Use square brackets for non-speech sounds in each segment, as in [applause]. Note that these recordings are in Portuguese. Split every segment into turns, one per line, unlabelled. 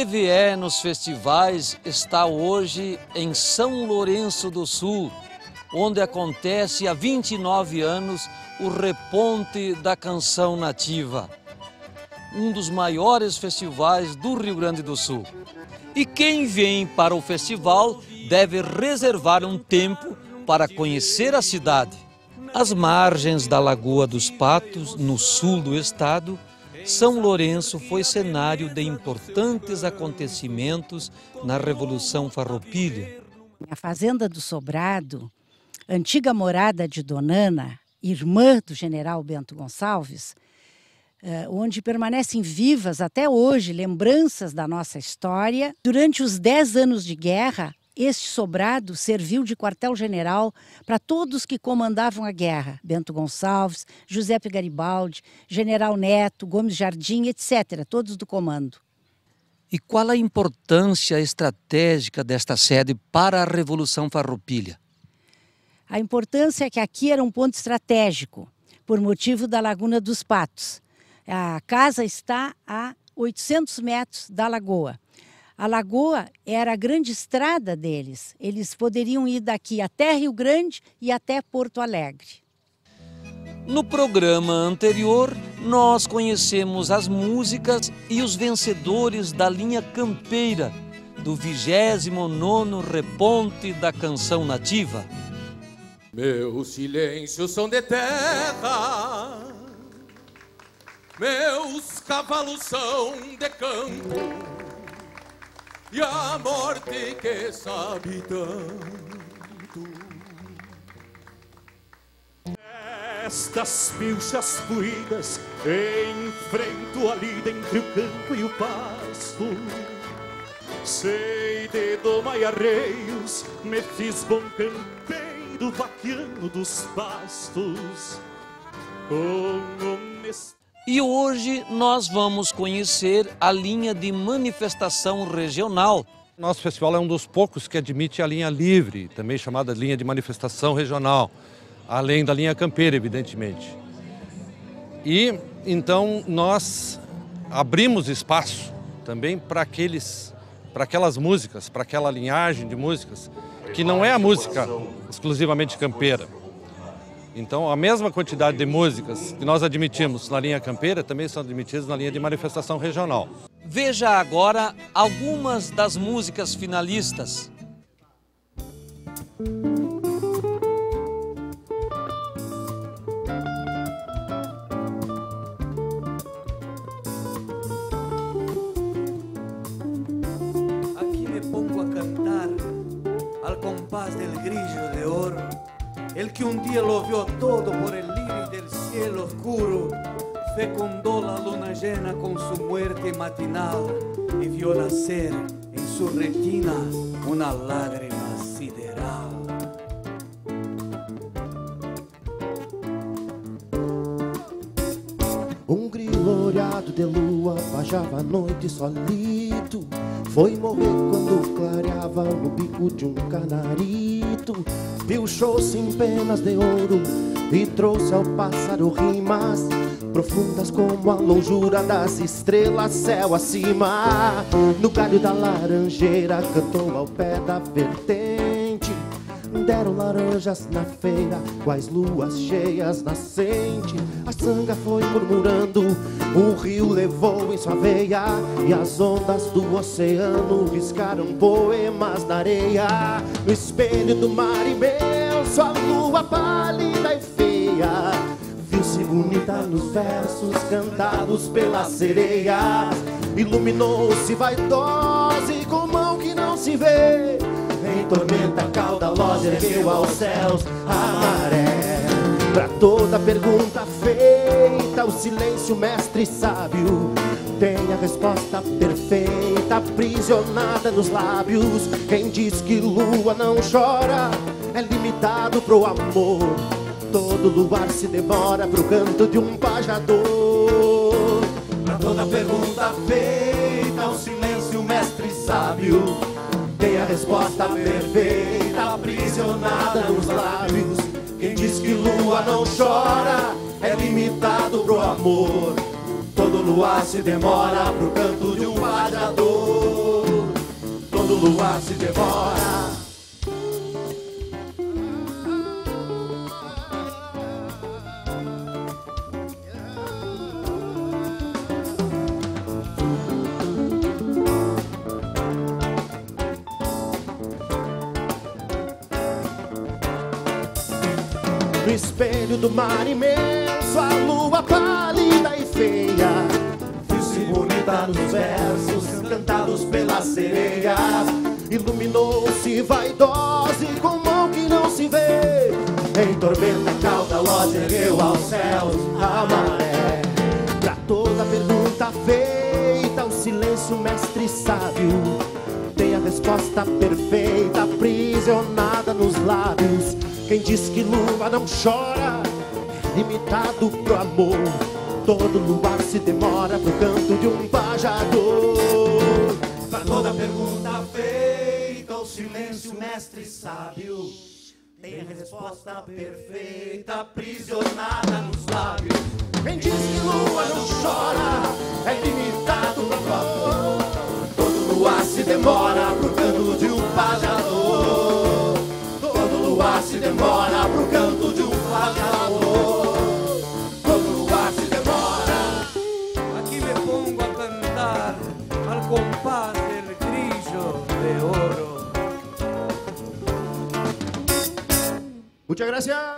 TVE nos festivais está hoje em São Lourenço do Sul, onde acontece há 29 anos o Reponte da Canção Nativa, um dos maiores festivais do Rio Grande do Sul. E quem vem para o festival deve reservar um tempo para conhecer a cidade. As margens da Lagoa dos Patos, no sul do estado, São Lourenço foi cenário de importantes acontecimentos na Revolução Farroupilha.
A Fazenda do Sobrado, antiga morada de Donana, irmã do general Bento Gonçalves, eh, onde permanecem vivas até hoje lembranças da nossa história. Durante os dez anos de guerra, este sobrado serviu de quartel-general para todos que comandavam a guerra: Bento Gonçalves, Giuseppe Garibaldi, General Neto, Gomes Jardim, etc., todos do comando.
E qual a importância estratégica desta sede para a Revolução Farroupilha?
A importância é que aqui era um ponto estratégico, por motivo da Laguna dos Patos. A casa está a 800 metros da lagoa. A lagoa era a grande estrada deles. Eles poderiam ir daqui até Rio Grande e até Porto Alegre.
No programa anterior, nós conhecemos as músicas e os vencedores da linha campeira do 29º Reponte da Canção Nativa.
Meu silêncio são de terra, meus cavalos são de campo e a morte que sabe tanto.
Estas pilchas fluídas enfrento ali entre o campo e o pasto. Sei de doma e arreios, me fiz bom campeiro, vaqueano dos pastos. Com honestidade.
E hoje nós vamos conhecer a linha de manifestação regional.
Nosso festival é um dos poucos que admite a linha livre, também chamada linha de manifestação regional, além da linha campeira, evidentemente. E então nós abrimos espaço também para aqueles, para aquelas músicas, para aquela linhagem de músicas que não é a música exclusivamente campeira então, a mesma quantidade de músicas que nós admitimos na linha campeira também são admitidas na linha de manifestação regional.
Veja agora algumas das músicas finalistas.
Aquí me pongo a cantar al compás del grillo de oro, el que un día lo vio todo por el lirio del cielo oscuro, fecundó la luna llena con su muerte matinal y vio nacer en su retina una lágrima sideral.
Um grilo olhado de lua pajava a noite solito Foi morrer quando clareava no bico de um canarito. Pilchou-se em penas de ouro e trouxe ao pássaro rimas Profundas como a longura das estrelas céu acima. No galho da laranjeira cantou ao pé da vertente. Deram laranjas na feira, quais luas cheias nascente. A sanga foi murmurando, o rio levou em sua veia, e as ondas do oceano riscaram poemas na areia. No espelho do mar imenso, a lua pálida e feia. Viu-se bonita nos versos cantados pelas sereias. Iluminou-se vaidosa com mão que não se vê. Em tormenta caudalosa ergueu aos céus a maré. Pra toda pergunta feita, o silêncio mestre sábio tem a resposta perfeita, aprisionada nos lábios. Quem diz que lua não chora é limitado pro amor. Todo luar se demora pro canto de um pajador.
Pra toda pergunta feita, o silêncio mestre sábio
a resposta perfeita, aprisionada nos lábios. Quem diz que lua não chora é limitado pro amor. Todo luar se demora pro canto de um vadiador. Todo luar se demora. Do mar imenso, a lua pálida e feia. Viu-se bonita nos versos cantados pelas sereias. Iluminou-se vaidosa e com mão que não se vê. Em tormenta caudalosa ergueu aos céus a maré. Pra toda pergunta feita, o silêncio mestre sábio. Tem a resposta perfeita, aprisionada nos lábios. Quem diz que lua não chora, limitado pro amor. Todo luar se demora pro canto de um pajador. Pra toda pergunta feita, o silêncio mestre sábio. Tem a resposta perfeita, aprisionada nos lábios. Quem diz que lua não chora, gracias.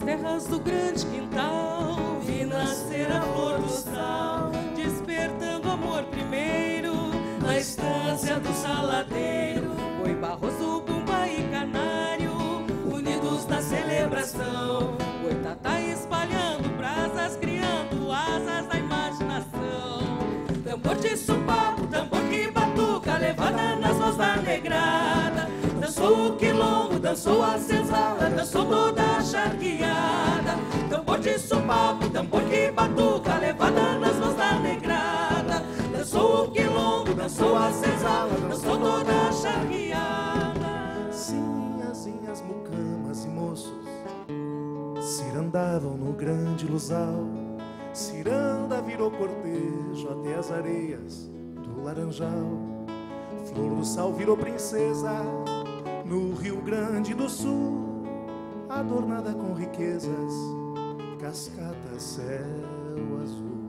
Terras do grande quintal, vi nascer a flor do sal, despertando amor primeiro, na estância do saladeiro. Foi Barroso, Bumba e Canário, unidos na celebração. Quilombo, dançou a senzala, dançou toda charqueada. Tambor de supapo, tambor que batuca, levada nas mãos da negrada. Dançou o quilombo, dançou a senzala, dançou toda charqueada.
Sinhazinhas, mucamas e moços cirandavam no grande luzal. Ciranda virou cortejo até as areias do Laranjal. Flor do Sal virou princesa no Rio Grande do Sul, adornada com riquezas, cascata, céu azul.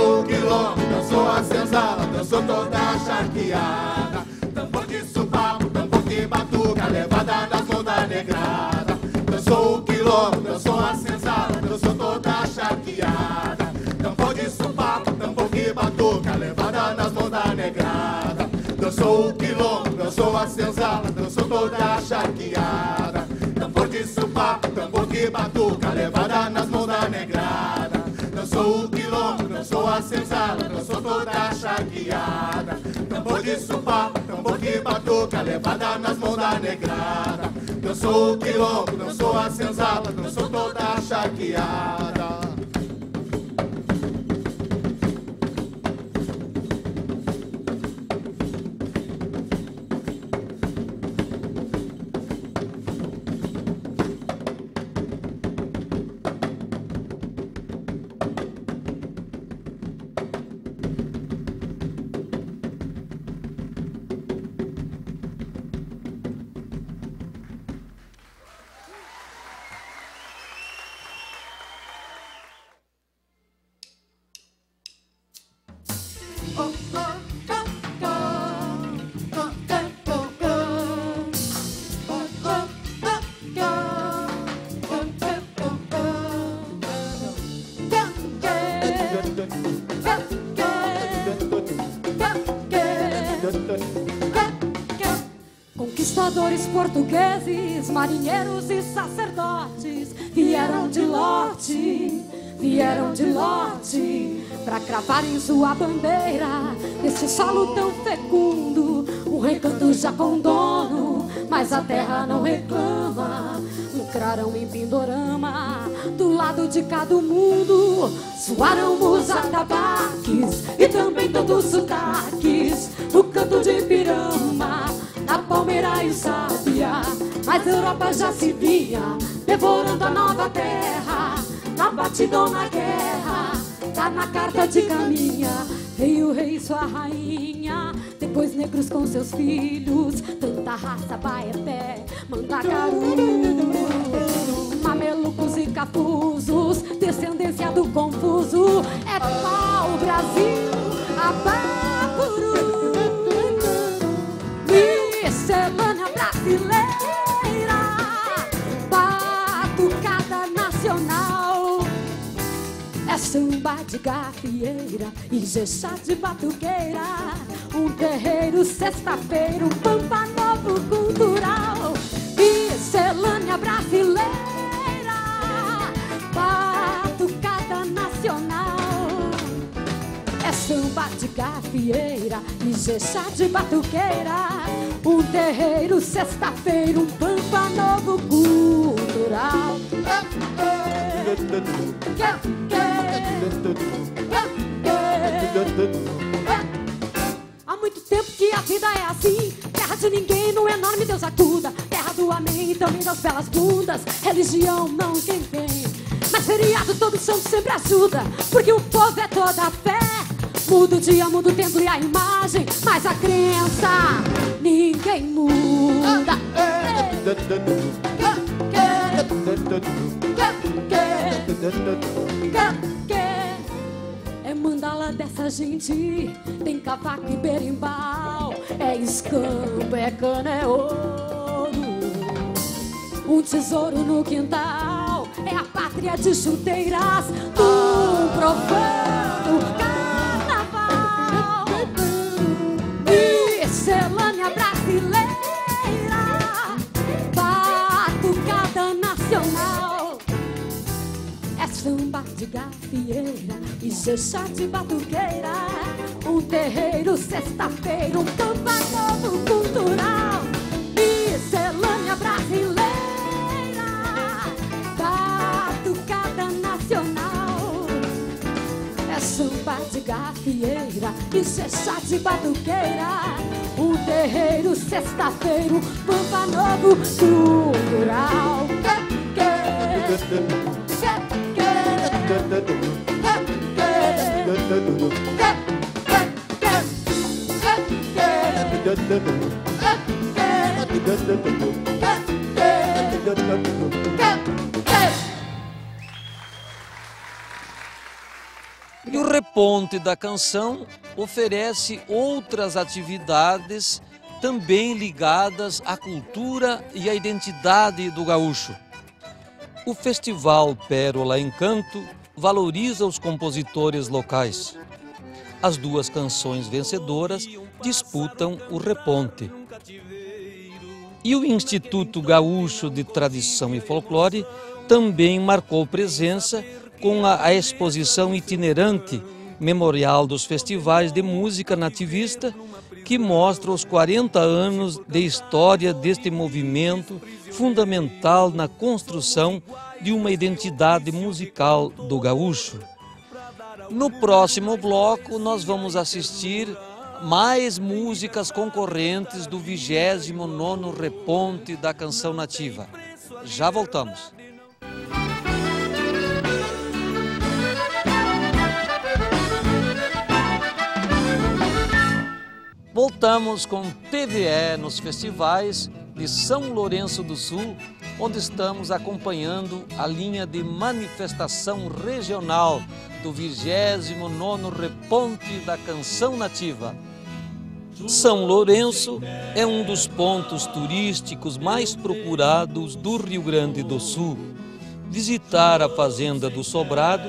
O quilombo, dançou a senzala, dançou toda a charqueada. Tambor de supapo, tambor que batuca, levada nas mãos da negrada. Dançou o quilombo, dançou a senzala, dançou toda a charqueada. Tambor de supapo, tambor que batuca, levada nas mãos da negrada. Dançou o quilombo, dançou a senzala, dançou toda a charqueada. Tambor de supapo, tambor que batuca, levada nas mãos da negrada. O quilombo, dançou senzala, toda a charqueada. Tambor de supapo, tambor que batuca, levada nas mãos da negrada. Dançou o quilombo, dançou a senzala, dançou toda a
Conquistadores portugueses, marinheiros e sacerdotes vieram de lote, vieram de lote pra cravar em sua bandeira esse solo tão fecundo. Um recanto já com dono, mas a terra não reclama. Lucraram em Pindorama, do lado de cada mundo. Soaram os atabaques e também todos os sotaques. O canto de Pirama, na palmeira e o sábia. Mas a Europa já se via, devorando a nova terra. Na batidão na guerra, tá na carta de caminha. Veio o rei sua rainha, depois negros com seus filhos. Tanta raça, baeté, mandacaru. Mamelucos e capuzos, descendência do confuso. É pau, Brasil, abapuru. Miscelânea brasileira, batucada nacional. É samba de gafieira e jexá de batuqueira. Um terreiro, sexta-feira, um pampa novo cultural. Miscelânea brasileira, batucada nacional. É samba de gafieira e jexá de batuqueira. Um terreiro, sexta-feira, um pampa novo cultural. Há muito tempo que a vida é assim. Terra de ninguém, no enorme Deus acuda. Terra do amém e também das belas bundas. Religião não quem tem. Mas feriado todo santo sempre ajuda. Porque o povo é toda fé. Muda o dia, muda o templo e a imagem. Mas a crença ninguém muda. É mandala dessa gente, tem cavaco e berimbau, é escampo, é cana, é ouro. Um tesouro no quintal, é a pátria de chuteiras do profano Miscelânea brasileira, batucada nacional. É samba de gafieira e jechá de batuqueira. Um terreiro, sexta-feira, um samba novo cultural. Miscelânea brasileira. Samba de gafieira e chechá de batuqueira. Um terreiro, sexta-feira, campa novo cultural.
O Reponte da Canção oferece outras atividades também ligadas à cultura e à identidade do gaúcho. O Festival Pérola Encanto valoriza os compositores locais. As duas canções vencedoras disputam o reponte. E o Instituto Gaúcho de Tradição e Folclore também marcou presença com a, a exposição itinerante Memorial dos Festivais de Música Nativista, que mostra os 40 anos de história deste movimento fundamental na construção de uma identidade musical do gaúcho. No próximo bloco, nós vamos assistir mais músicas concorrentes do 29º Reponte da Canção Nativa. Já voltamos. Voltamos com TVE nos festivais de São Lourenço do Sul, onde estamos acompanhando a linha de manifestação regional do 29º Reponte da Canção Nativa. São Lourenço é um dos pontos turísticos mais procurados do Rio Grande do Sul. Visitar a Fazenda do Sobrado,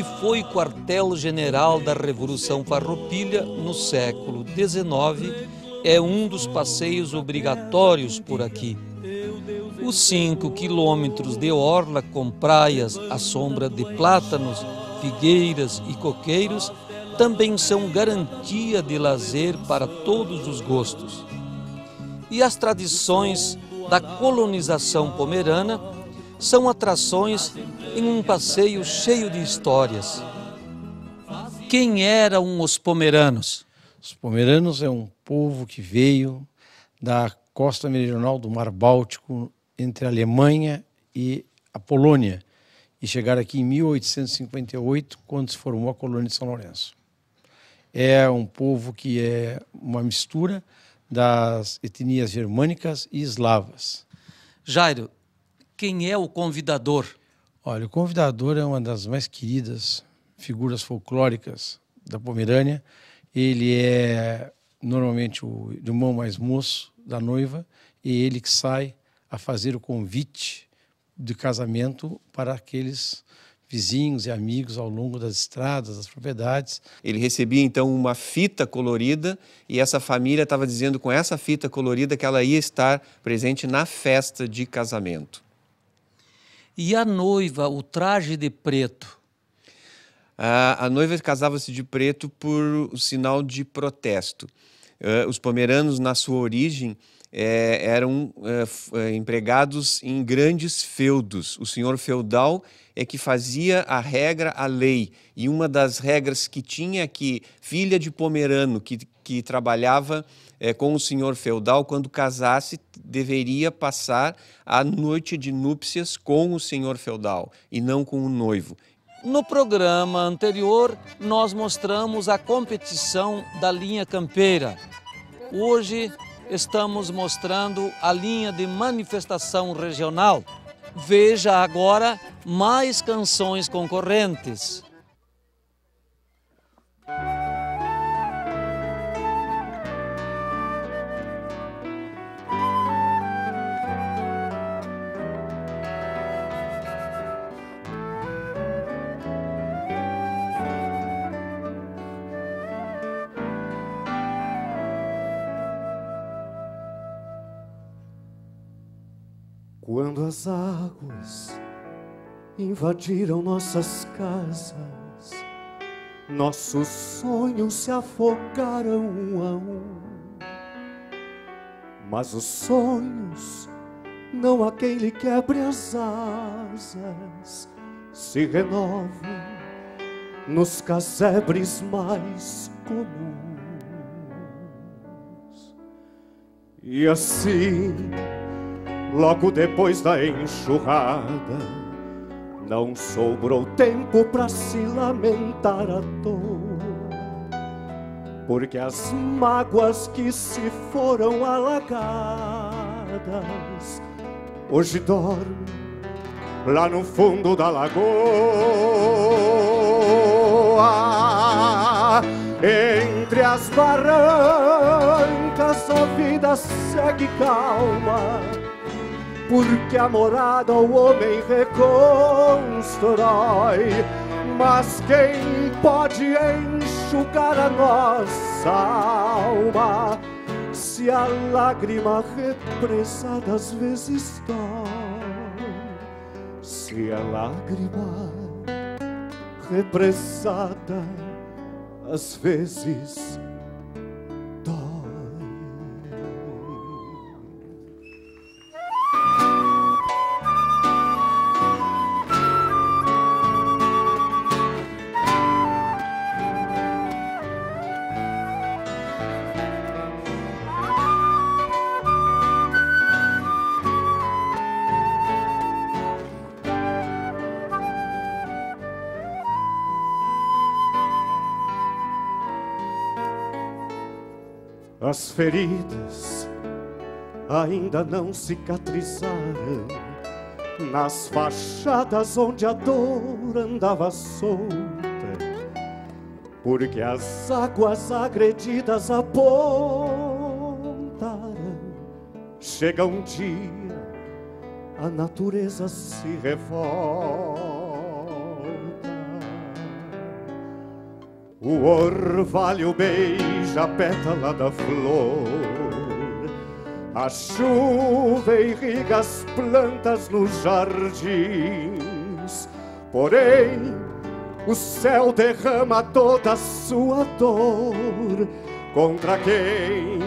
que foi quartel-general da Revolução Farroupilha no século XIX, é um dos passeios obrigatórios por aqui. Os cinco quilômetros de orla com praias à sombra de plátanos, figueiras e coqueiros também são garantia de lazer para todos os gostos. E as tradições da colonização pomerana são atrações em um passeio cheio de histórias. Quem eram os pomeranos?
Os pomeranos é um povo que veio da costa meridional do Mar Báltico, entre a Alemanha e a Polônia, e chegaram aqui em 1858, quando se formou a colônia de São Lourenço. É um povo que é uma mistura das etnias germânicas e eslavas.
Jairo, quem é o convidador?
Olha, o convidador é uma das mais queridas figuras folclóricas da Pomerânia. Ele é normalmente o irmão mais moço da noiva e ele que sai a fazer o convite de casamento para aqueles vizinhos e amigos ao longo das estradas, das propriedades.
Ele recebia então uma fita colorida e essa família estava dizendo com essa fita colorida que ela ia estar presente na festa de casamento.
E a noiva, o traje de preto?
A, a noiva casava-se de preto por o sinal de protesto. Uh, os pomeranos, na sua origem, é, eram é, empregados em grandes feudos. O senhor feudal é que fazia a regra, a lei. E uma das regras que tinha é que filha de pomerano que, que trabalhava é, com o senhor feudal, quando casasse, deveria passar a noite de núpcias com o senhor feudal e não com o noivo.
No programa anterior, nós mostramos a competição da linha campeira. Hoje, estamos mostrando a linha de manifestação regional. Veja agora mais canções concorrentes.
Quando as águas
invadiram nossas casas. Nossos sonhos se afogaram um a um. Mas os sonhos, não há quem lhe quebre as asas, se renovam nos casebres mais comuns. E assim, logo depois da enxurrada, não sobrou tempo para se lamentar à toa, porque as mágoas que se foram alagadas hoje dormem lá no fundo da lagoa. Entre as barrancas a vida segue calma, porque a morada o homem reconstrói. Mas quem pode enxugar a nossa alma se a lágrima represada às vezes dói? Se a lágrima represada às vezes As feridas ainda não cicatrizaram nas fachadas onde a dor andava solta, porque as águas agredidas apontaram. Chega um dia, a natureza se revolta. O orvalho beija a pétala da flor. A chuva irriga as plantas nos jardins. Porém, o céu derrama toda a sua dor contra quem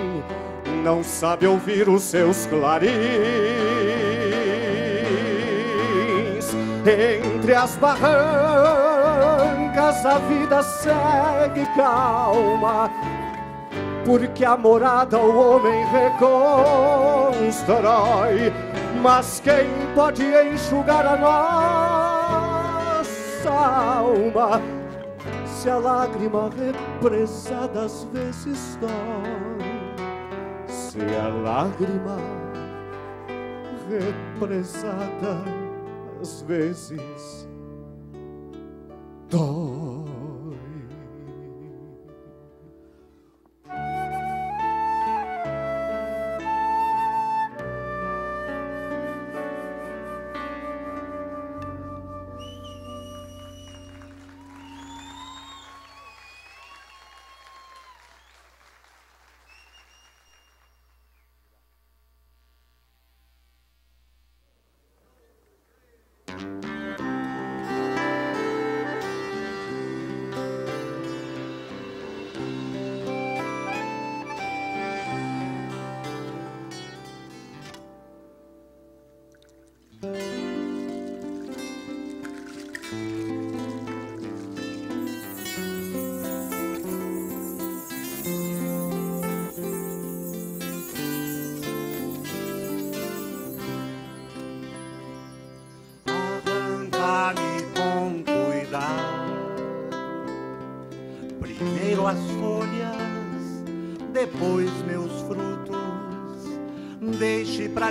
não sabe ouvir os seus clarins. Entre as barrancas a vida segue calma, porque a morada o homem reconstrói. Mas quem pode enxugar a nossa alma se a lágrima represada às vezes dói? Se a lágrima represada às vezes dói.
todo.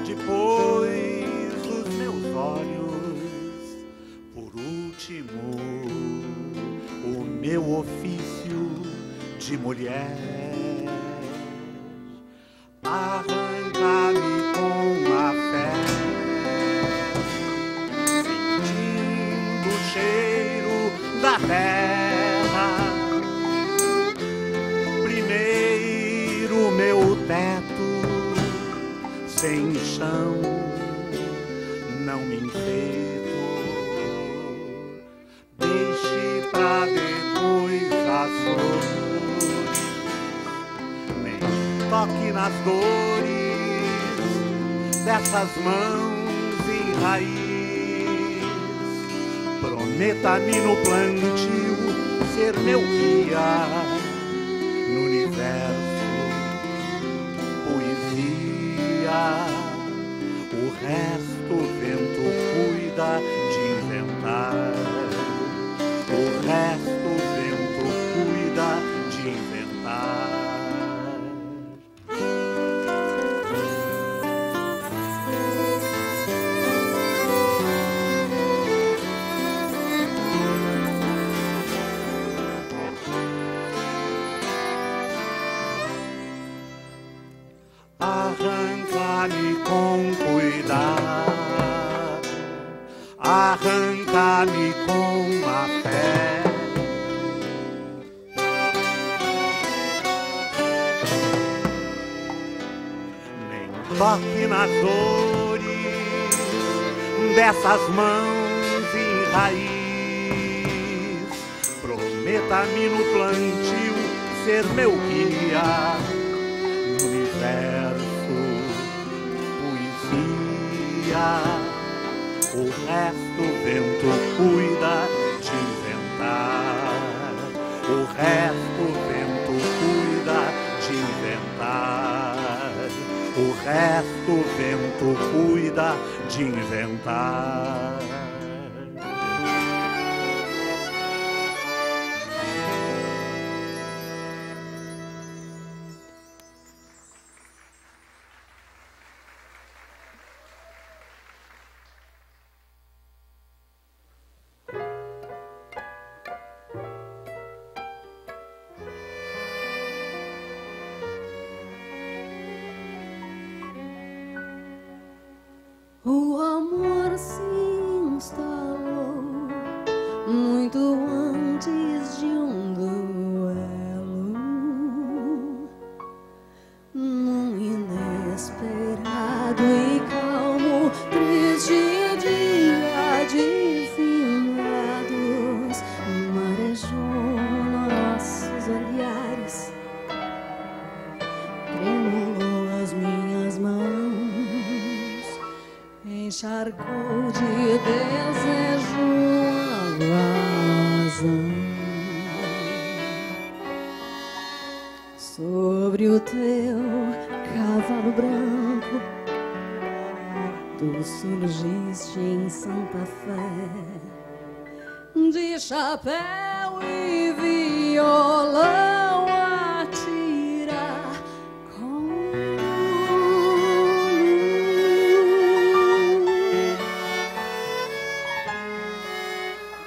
Depois os meus olhos. Por último, o meu ofício de mulher. toque nas dores dessas mãos em raiz. Prometa-me no plantio ser meu guia no universo, poesia. O resto o vento cuida las manos. o resto o vento cuida de inventar.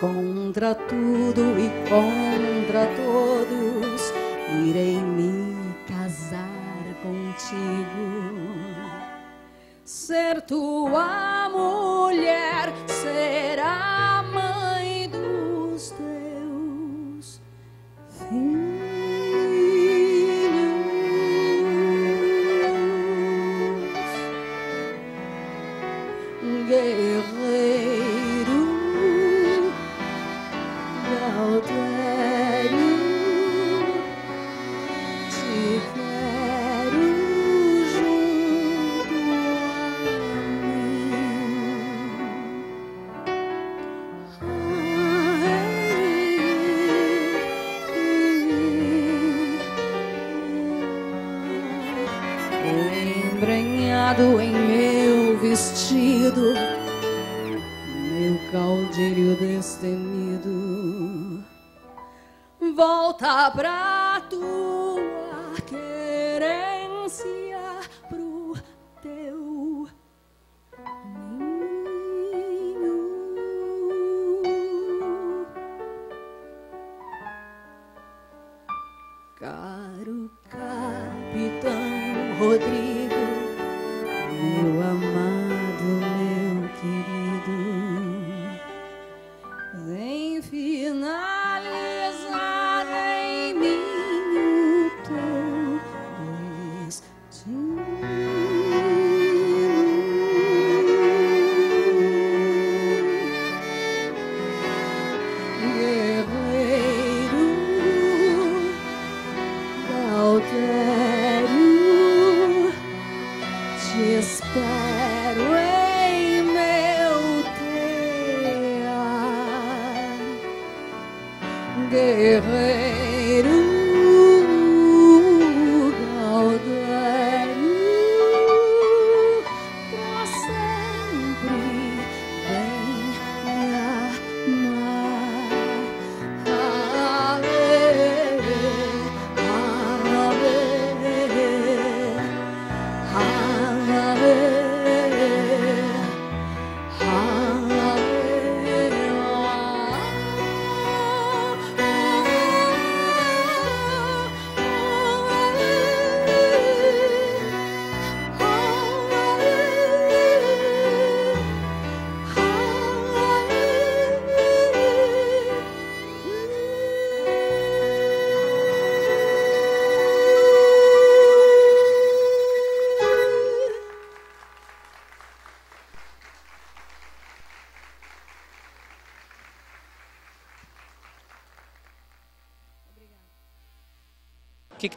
Contra tudo e contra todos, irei me casar contigo. Ser tua mulher, ser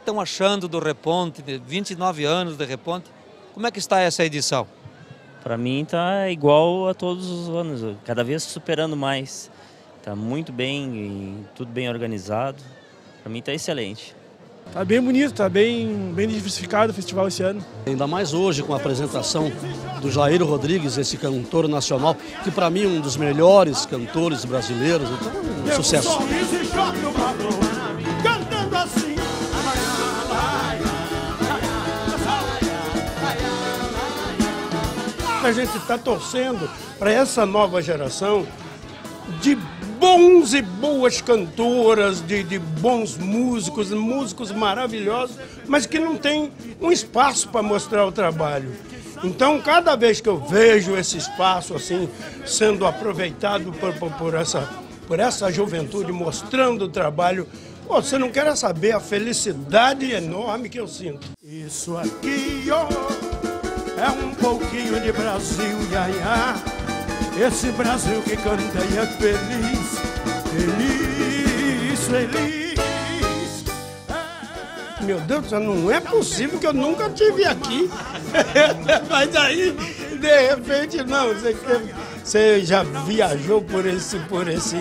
estão achando do Reponte, de 29 anos de Reponte? Como é que está essa edição?
Para mim tá igual a todos os anos, cada vez superando mais. Tá muito bem, tudo bem organizado. Para mim tá excelente.
Tá bem bonito, tá bem, bem diversificado o festival esse ano.
Ainda mais hoje com a apresentação do Jair Rodrigues, esse cantor nacional, que para mim é um dos melhores cantores brasileiros. Então, um sucesso.
A gente está torcendo para essa nova geração de bons e boas cantoras, de, de bons músicos, músicos maravilhosos, mas que não tem um espaço para mostrar o trabalho. Então, cada vez que eu vejo esse espaço assim sendo aproveitado por, por, por essa, por essa juventude mostrando o trabalho, pô, você não quer saber a felicidade enorme que eu sinto.
Isso aqui, ó, é um pouquinho de Brasil, iaiá. Esse Brasil que canta e é feliz, feliz, feliz.
Meu Deus, do céu, não é possível que eu nunca tive aqui. [laughs] Mas aí, de repente, não, você, você já viajou por esse, por esse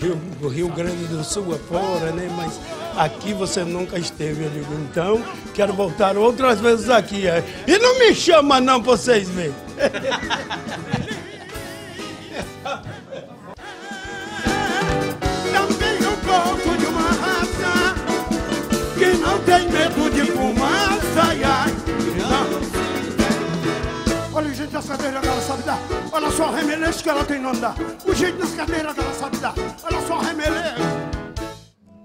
Rio, Rio Grande do Sul afora, né? Mas aqui você nunca esteve, eu digo, então quero voltar outras vezes aqui. é. E não me chama não pra vocês verem. [laughs]
Cadeiras dela sabe dar. Olha só o remeleixo que ela tem no andar. O jeito das cadeiras dela sabe dar. Olha só o remeleixo.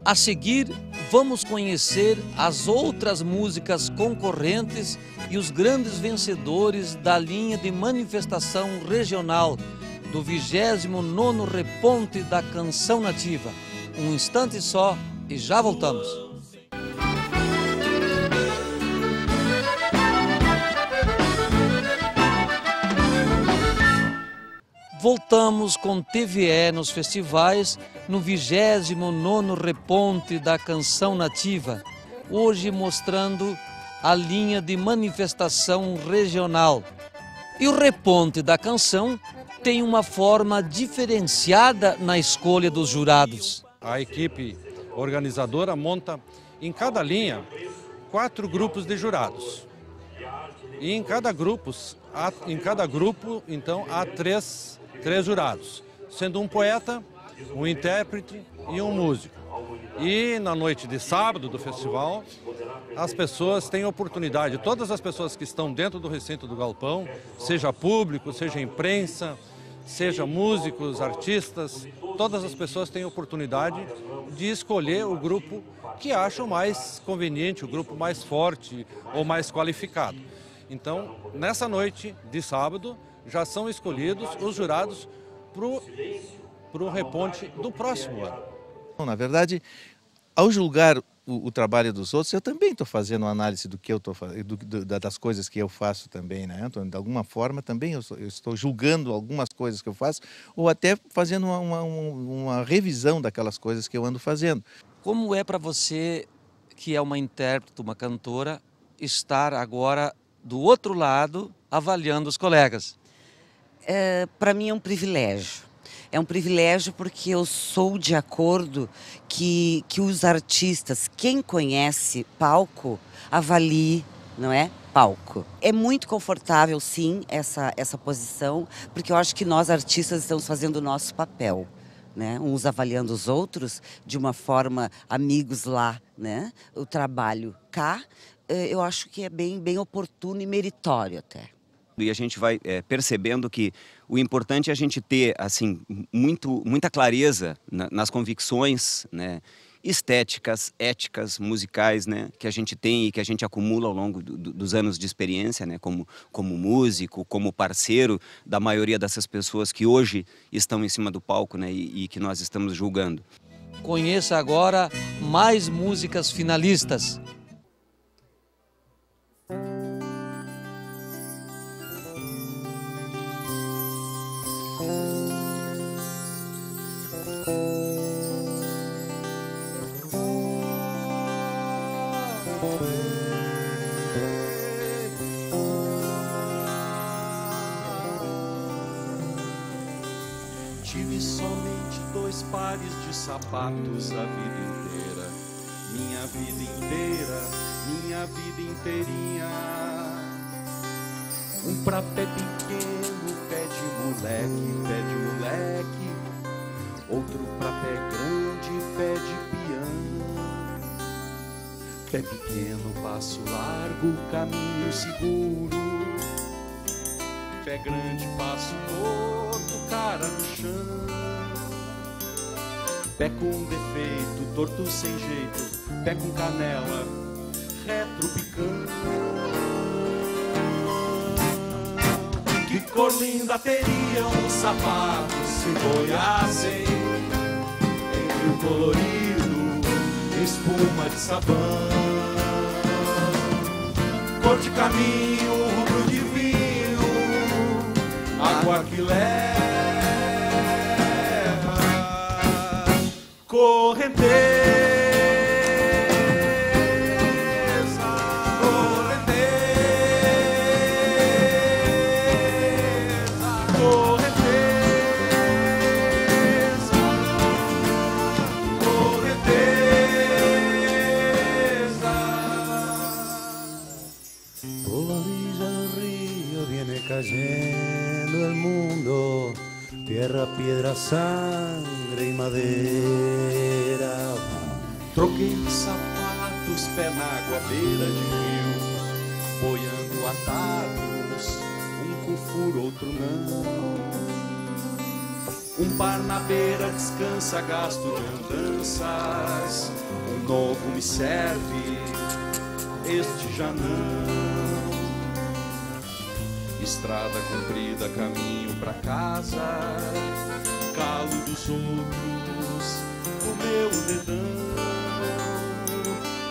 A seguir, vamos conhecer as outras músicas concorrentes e os grandes vencedores da linha de manifestação regional do 29º Reponte da Canção Nativa. Um instante só e já voltamos. Voltamos com TVE nos festivais no 29º Reponte da Canção Nativa, hoje mostrando a linha de manifestação regional. E o Reponte da Canção tem uma forma diferenciada na escolha dos jurados.
A equipe organizadora monta em cada linha quatro grupos de jurados. E em cada grupo, em cada grupo, então, há três, três jurados, sendo um poeta, um intérprete e um músico. E na noite de sábado do festival, as pessoas têm oportunidade, todas as pessoas que estão dentro do recinto do galpão, seja público, seja imprensa, seja músicos, artistas, todas as pessoas têm oportunidade de escolher o grupo que acham mais conveniente, o grupo mais forte ou mais qualificado. Então, nessa noite de sábado, já são escolhidos os jurados para o reponte do próximo ano.
Na verdade, ao julgar o, o trabalho dos outros, eu também estou fazendo uma análise do que eu estou fazendo, das coisas que eu faço também, né? Então, de alguma forma, também eu, sou- eu estou julgando algumas coisas que eu faço, ou até fazendo uma, uma, um- uma revisão daquelas coisas que eu ando fazendo.
Como é para você, que é uma intérprete, uma cantora, estar agora do outro lado avaliando os colegas?
Para mim é um privilégio.
É um privilégio porque eu sou de acordo que, que os artistas, quem conhece palco, avalie, não é? Palco. É muito confortável, sim, essa, essa posição, porque eu acho que nós artistas estamos fazendo o nosso papel. Né? uns avaliando os outros de uma forma amigos lá, né? O trabalho cá, eh, eu acho que é bem bem oportuno e meritório até.
E a gente vai é, percebendo que o importante é a gente ter assim muito, muita clareza na, nas convicções né, estéticas, éticas, musicais né, que a gente tem e que a gente acumula ao longo do, do, dos anos de experiência, né, como, como músico, como parceiro da maioria dessas pessoas que hoje estão em cima do palco né, e, e que nós estamos julgando.
Conheça agora mais músicas finalistas.
Dois pares de sapatos a vida inteira, minha vida inteira, minha vida inteirinha. Um pra pé pequeno, pé de moleque, pé de moleque. Outro pra pé grande, pé de piano. Pé pequeno, passo largo, caminho seguro. Pé grande, passo torto, cara no chão. Pé com defeito, torto sem jeito. Pé com canela, retro picando. Que cor linda teriam os sapatos se boiassem entre o colorido, espuma de sabão. Cor de caminho, rubro de vinho, água que leva, correnteza, Par na beira descansa, gasto de andanças, um novo me serve, este já não. Estrada comprida, caminho pra casa, calo dos outros, o meu dedão.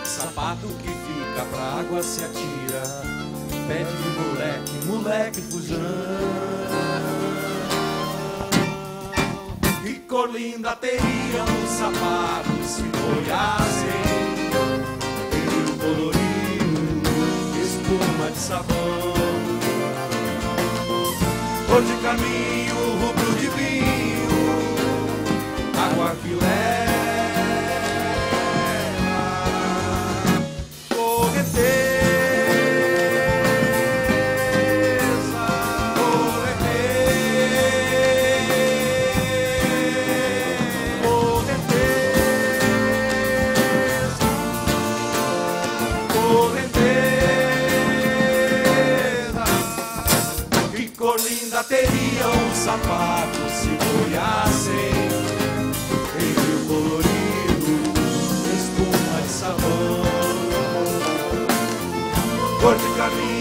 Sapato que fica pra água se atira, pé de moleque, moleque fujão. Linda teriam os sapatos se boiassem entre o colorido, espuma de sabão. Cor de caminho, teriam os sapatos se boiassem entre o colorido, espuma de sabão. Cor de caminho,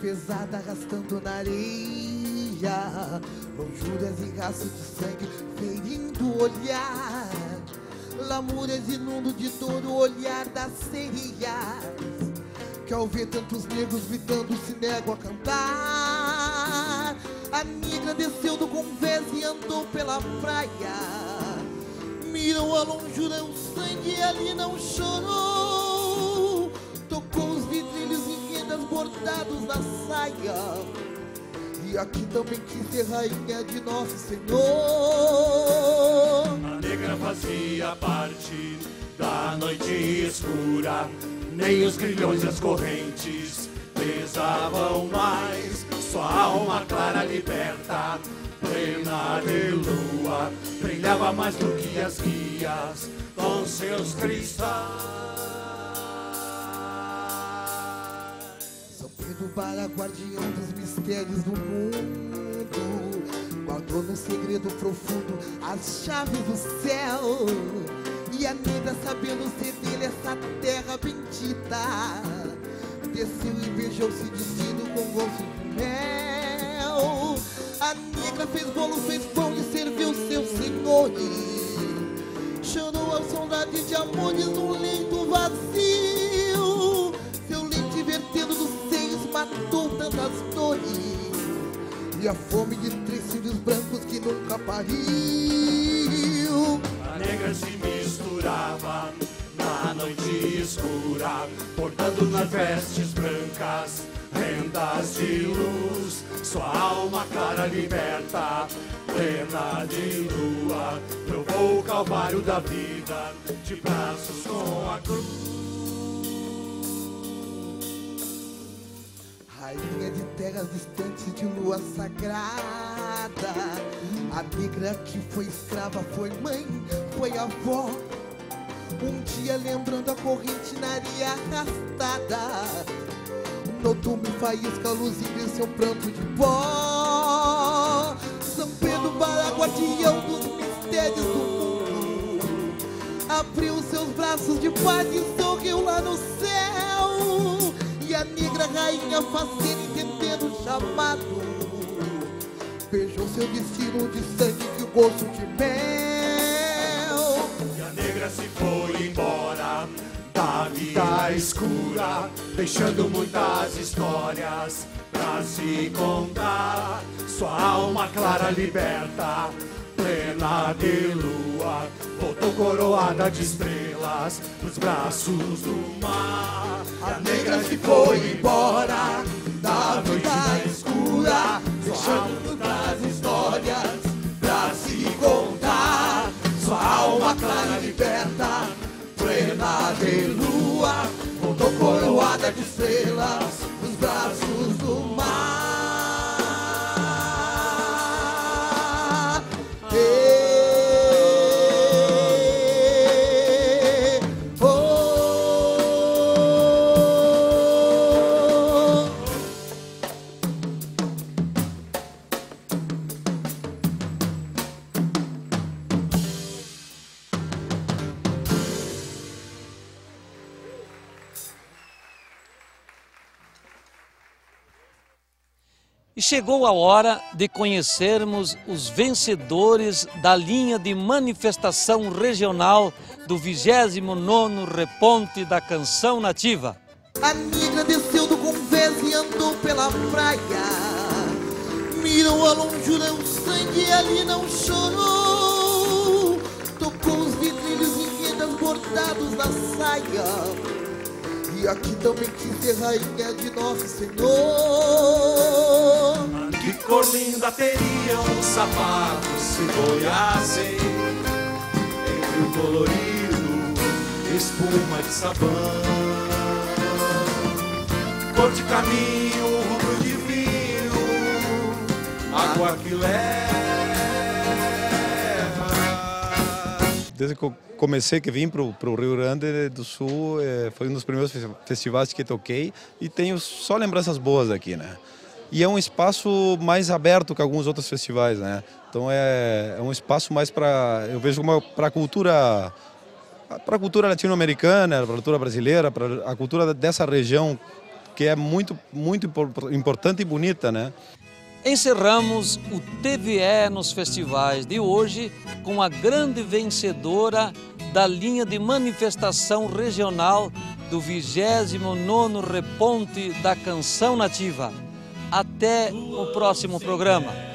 pesada arrastando na areia. Lonjuras e rastros de sangue ferindo o olhar. Lamúrias inundo de dor o olhar das sereias. Que ao ver tantos negros gritando se negam a cantar. A negra desceu do convés e andou pela praia. Miram a longura, o sangue ali não chorou. Bordados na saia. E aqui também quis ser rainha de nosso Senhor.
A negra fazia parte da noite escura. Nem os grilhões e as correntes pesavam mais. Sua alma clara liberta, plena de lua, brilhava mais do que as guias com seus cristais.
Pedro para guardião dos mistérios do mundo. Guardou no segredo profundo as chaves do céu. E a negra sabendo ser dele essa terra bendita. Desceu e beijou-se destino com gosto de mel. A negra fez bolo, fez pão e serviu seus senhores. Chorou a saudade de amores num leito vazio. Matou tantas dores. E a fome de três filhos brancos que nunca pariu.
A negra se misturava na noite escura, portando nas vestes brancas rendas de luz. Sua alma clara liberta, plena de lua, provou o calvário da vida, de braços com a cruz.
Rainha de terras distantes de lua sagrada. A negra que foi escrava foi mãe, foi avó. Um dia lembrando a corrente na areia arrastada. Notou-me faísca, luzinha em seu pranto de pó. São Pedro para guardião dos mistérios do mundo. Abriu seus braços de paz e sorriu lá no céu. A negra rainha faceira entender o chamado Beijou seu destino de sangue que o gosto de mel
E a negra se foi embora da vida escura, deixando muitas histórias pra se contar. Sua alma clara liberta, plena de lua, voltou coroada de estrelas nos braços do mar.
A negra se foi embora da vida escura Deixando muitas histórias pra se contar Sua alma clara liberta, plena de lua Voltou coroada de estrelas
chegou a hora de conhecermos os vencedores da linha de manifestação regional do 29º Reponte da Canção Nativa.
A negra desceu do convés e andou pela praia. Mirou a longura, o sangue ali não chorou. Tocou os vidrilhos e rendas bordados na saia. E aqui também quis ser rainha de nosso Senhor.
Que cor linda teriam os sapatos se boiassem entre o colorido, espuma de sabão. Cor de caminho, rubro de vinho, água que leva.
Desde que eu comecei, que vim para o Rio Grande do Sul, eh, foi um dos primeiros fes- festivais que toquei e tenho só lembranças boas aqui, né? E é um espaço mais aberto que alguns outros festivais, né? Então é, é um espaço mais para, eu vejo como para a cultura, para a cultura latino-americana, para a cultura brasileira, para a cultura dessa região que é muito, muito importante e bonita, né?
Encerramos o TVE nos festivais de hoje com a grande vencedora da linha de manifestação regional do 29º Reponte da Canção Nativa. Até o próximo programa.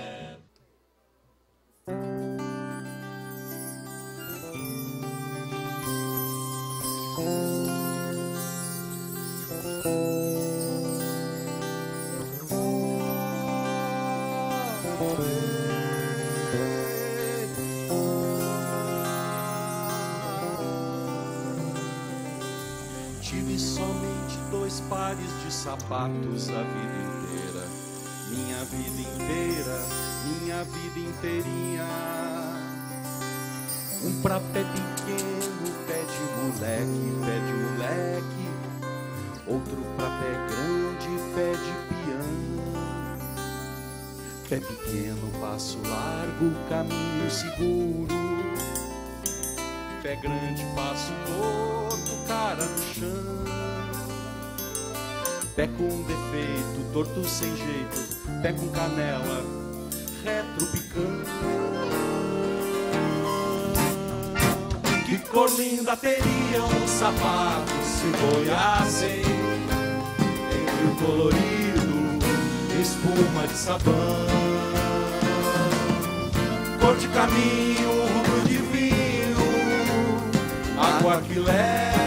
Pares de sapatos a vida inteira. Minha vida inteira, minha vida inteirinha. Um pra pé pequeno, pé de moleque, pé de moleque. Outro pra pé grande, pé de piano. Pé pequeno, passo largo, caminho seguro. Pé grande, passo torto, cara no chão. Pé com defeito, torto sem jeito. Pé com canela, retro picando. Que cor linda teriam os sapatos se boiassem em rio colorido, espuma de sabão. Cor de caminho, rubro de vinho, água que leva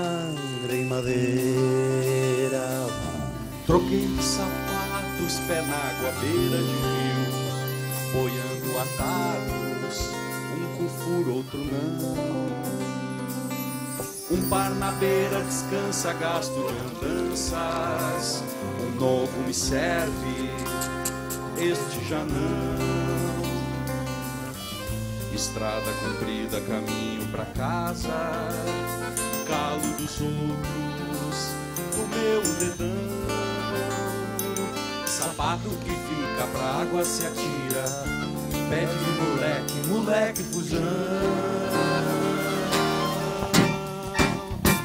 Troquei sapatos, pé na água, beira de rio, boiando atados, um com furo, outro não. Um par na beira descansa, gasto de andanças, um novo me serve, este já não. Estrada comprida, caminho pra casa, calo dos outros, do meu dedão. Sapato que fica pra água se atira, pé de moleque, moleque fujão.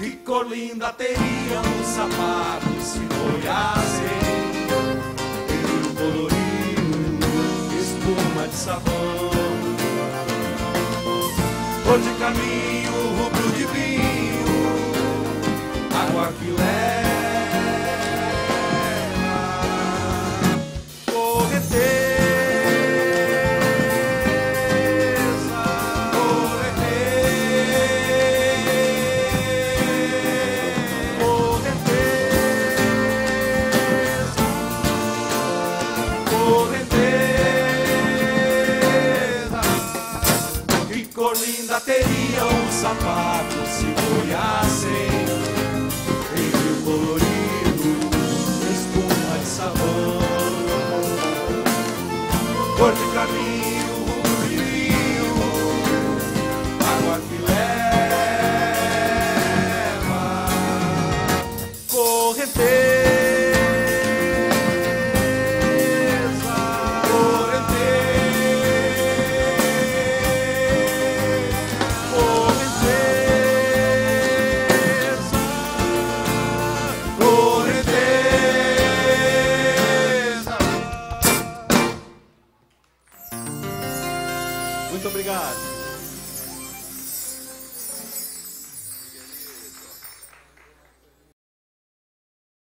Que cor linda teriam os sapatos se boiassem em rio colorido, espuma de sabão. Cor de caminho, rubro de vinho, água que leva